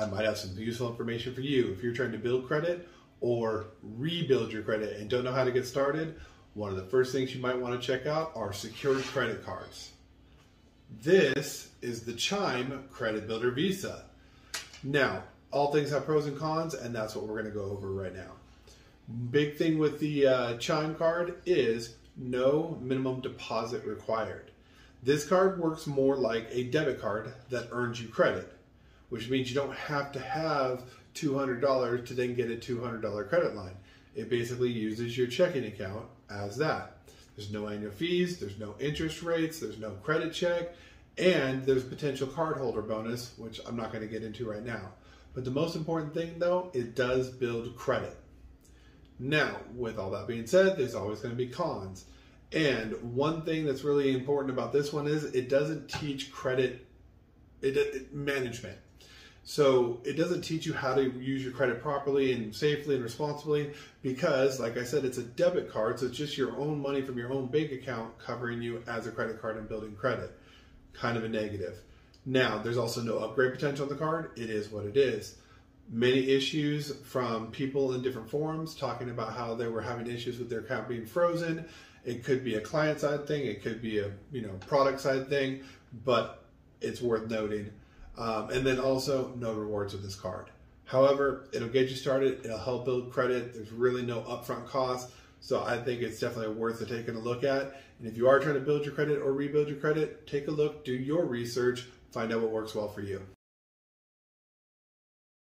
I might have some useful information for you. If you're trying to build credit or rebuild your credit and don't know how to get started, one of the first things you might want to check out are secured credit cards. This is the Chime Credit Builder Visa. Now, all things have pros and cons, and that's what we're going to go over right now. Big thing with the uh, Chime card is no minimum deposit required. This card works more like a debit card that earns you credit, which means you don't have to have $200 to then get a $200 credit line. It basically uses your checking account as that. There's no annual fees, there's no interest rates, there's no credit check, and there's potential cardholder bonus, which I'm not going to get into right now. But the most important thing though, it does build credit. Now, with all that being said, there's always going to be cons. And one thing that's really important about this one is it doesn't teach credit it, it, management. So it doesn't teach you how to use your credit properly and safely and responsibly because, like I said, it's a debit card, so it's just your own money from your own bank account covering you as a credit card and building credit. Kind of a negative. Now, there's also no upgrade potential on the card. It is what it is. Many issues from people in different forums talking about how they were having issues with their account being frozen. It could be a client side thing, it could be a you know product side thing, but it's worth noting. Um, and then also no rewards with this card. However, it'll get you started. It'll help build credit. There's really no upfront cost. So I think it's definitely worth taking a look at. And if you are trying to build your credit or rebuild your credit, take a look, do your research, find out what works well for you.